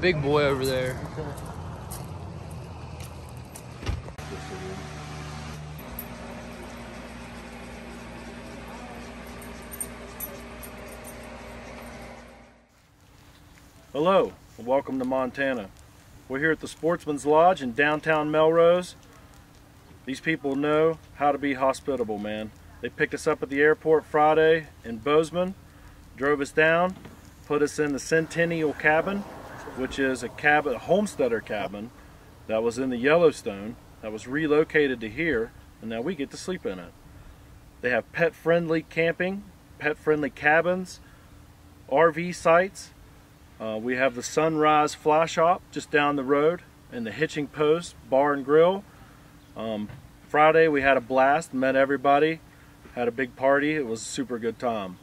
big boy over there. Hello, and welcome to Montana. We're here at the Sportsman's Lodge in downtown Melrose. These people know how to be hospitable, man. They picked us up at the airport Friday in Bozeman, drove us down, put us in the Centennial Cabin, which is a cabin, a homesteader cabin that was in the Yellowstone, that was relocated to here, and now we get to sleep in it. They have pet-friendly camping, pet-friendly cabins, RV sites, uh, we have the Sunrise Fly Shop just down the road and the Hitching Post Bar and Grill. Um, Friday we had a blast, met everybody, had a big party. It was a super good time.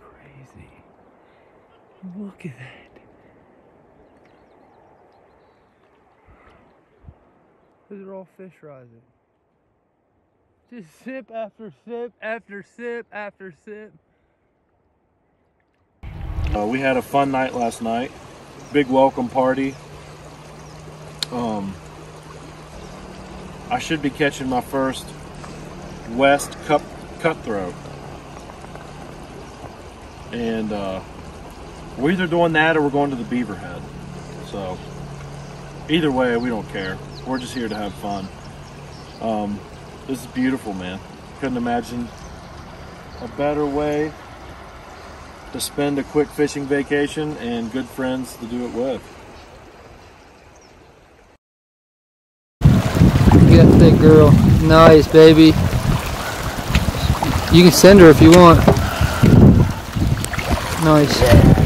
Crazy. Look at that. These are all fish rising. Just sip after sip after sip after sip. Uh, we had a fun night last night. Big welcome party. Um, I should be catching my first West Cup cutthroat. And uh, we're either doing that or we're going to the Beaverhead. So either way, we don't care. We're just here to have fun. Um, this is beautiful, man. Couldn't imagine a better way to spend a quick fishing vacation and good friends to do it with. Got that girl. Nice, baby. You can send her if you want. Nice.